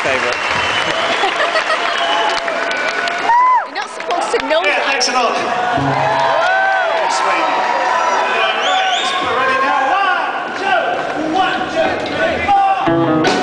favourite. You're not supposed to know. Yeah, thanks a lot. Thanks, you. ready now. One, two, one, two, three, four.